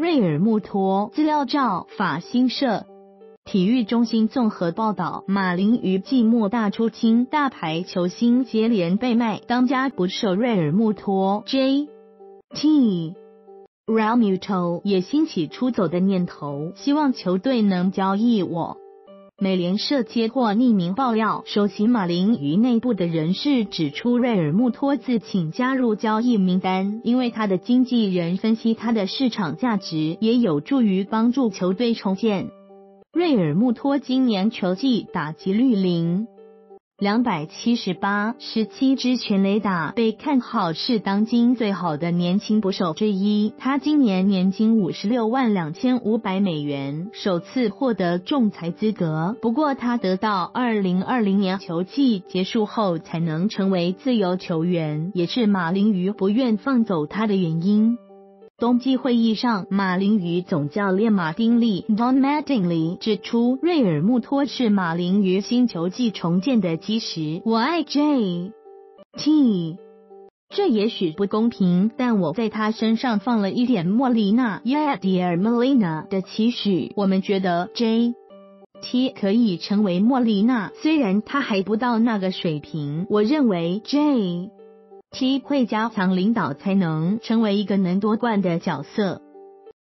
瑞尔穆托资料照法新社。体育中心综合报道：马林于季末大出清，大牌球星接连被卖，当家捕手瑞尔穆托 J T Realmuto 也兴起出走的念头，希望球队能交易我。美联社接获匿名爆料，首席马林与内部的人士指出，瑞尔穆托自请加入交易名单，因为他的经纪人分析他的市场价值，也有助于帮助球队重建。瑞尔穆托今年球季打击率零两百七十八，十七支全垒打，被看好是当今最好的年轻捕手之一。他今年年薪五十六万两千五百美元，首次获得仲裁资格。不过他得到二零二零年球季结束后才能成为自由球员，也是马林鱼不愿放走他的原因。冬季会议上，马林鱼总教练马丁利 （Don Mattingly） 指出，瑞尔穆托是马林鱼新球季重建的基石。我爱 J T，这也许不公平，但我在他身上放了一点莫莉娜 （Yadier Molina） 的期许。我们觉得 J T 可以成为莫莉娜，虽然他还不到那个水平。我认为 J。七会加强领导才能，成为一个能夺冠的角色。